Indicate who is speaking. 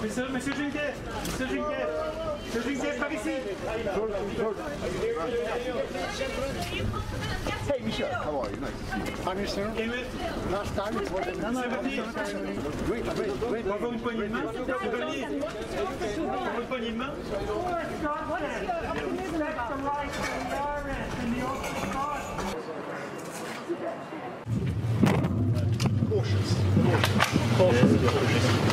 Speaker 1: Monsieur, monsieur Juncker, monsieur Juncker, monsieur Juncker, par ici.
Speaker 2: Hey, Michel, how are you? Nice to see you. How are you, sir? Last time it was in...
Speaker 1: Non, non, vas-y.
Speaker 2: Wait, wait, wait.
Speaker 1: Une poignée de main. Une poignée de main. Thank you pense.